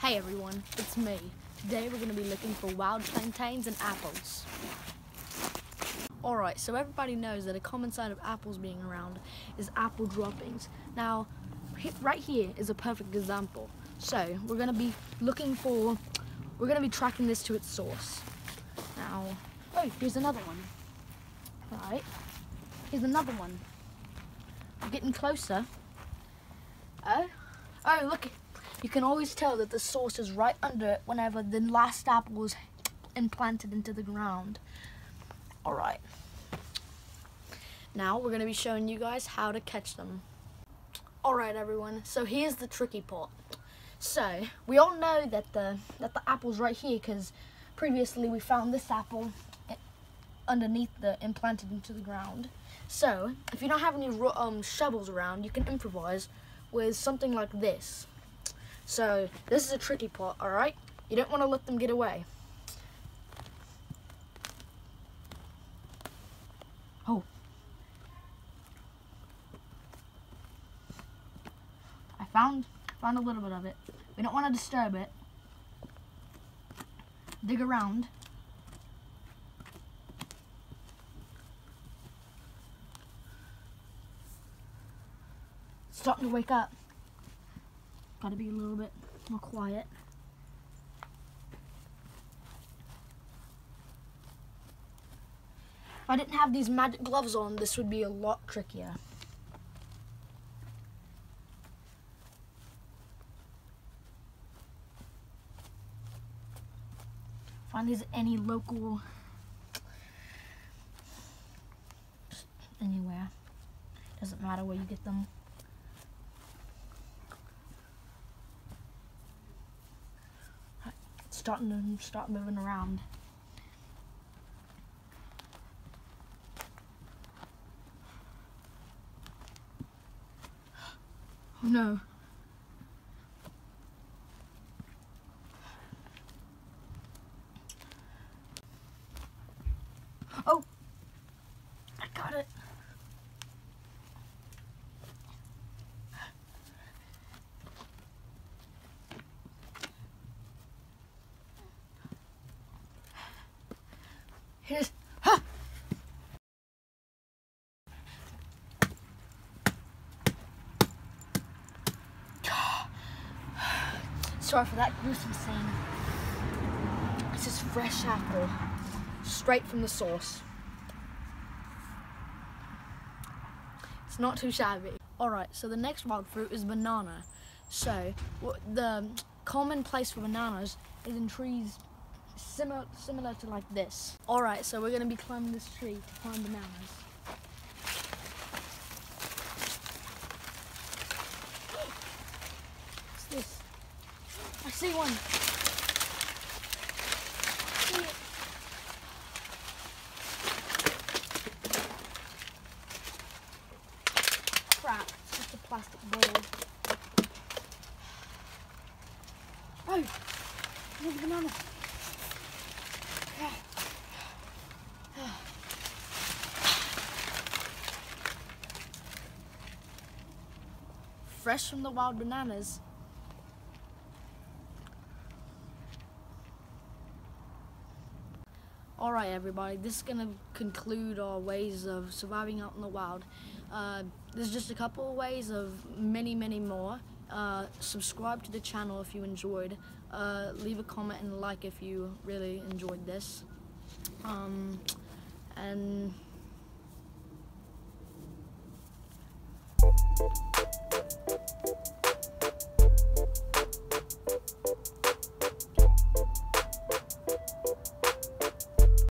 Hey everyone, it's me. Today we're going to be looking for wild plantains and apples. Alright, so everybody knows that a common sign of apples being around is apple droppings. Now, right here is a perfect example. So, we're going to be looking for, we're going to be tracking this to its source. Now, oh, here's another one. Right, here's another one. We're getting closer. Oh, oh, look, you can always tell that the source is right under it whenever the last apple was implanted into the ground. Alright. Now we're going to be showing you guys how to catch them. Alright everyone, so here's the tricky part. So, we all know that the, that the apple's right here because previously we found this apple underneath the implanted into the ground. So, if you don't have any um, shovels around, you can improvise with something like this. So this is a tricky part, all right? You don't want to let them get away. Oh. I found found a little bit of it. We don't want to disturb it. Dig around. starting to wake up. Gotta be a little bit more quiet. If I didn't have these magic gloves on, this would be a lot trickier. Find these any local, anywhere. Doesn't matter where you get them. starting to start moving around. Oh no. Oh! I got it. Here's, Sorry for that gruesome scene. This is fresh apple, straight from the source. It's not too shabby. Alright, so the next wild fruit is banana. So, the common place for bananas is in trees similar similar to like this. All right, so we're gonna be climbing this tree to find bananas. What's this? I see one. Crap, it's just a plastic bowl. Oh, there's a banana. Fresh from the wild bananas. Alright everybody, this is going to conclude our ways of surviving out in the wild. Uh, there's just a couple of ways of many, many more. Uh, subscribe to the channel if you enjoyed. Uh, leave a comment and like if you really enjoyed this. Um, and